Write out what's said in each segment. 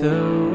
the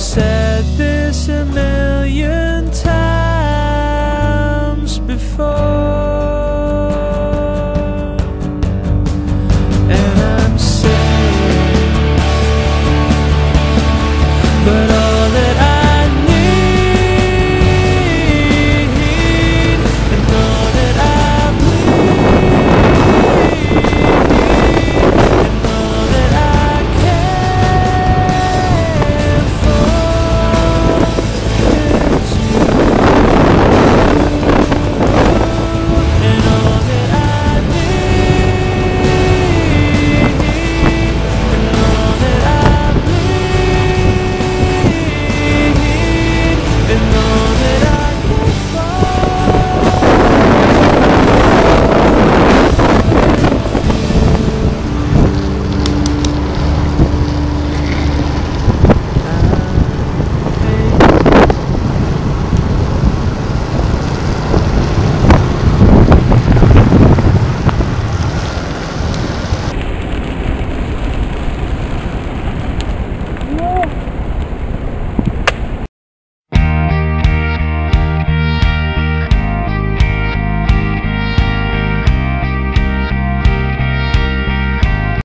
said this a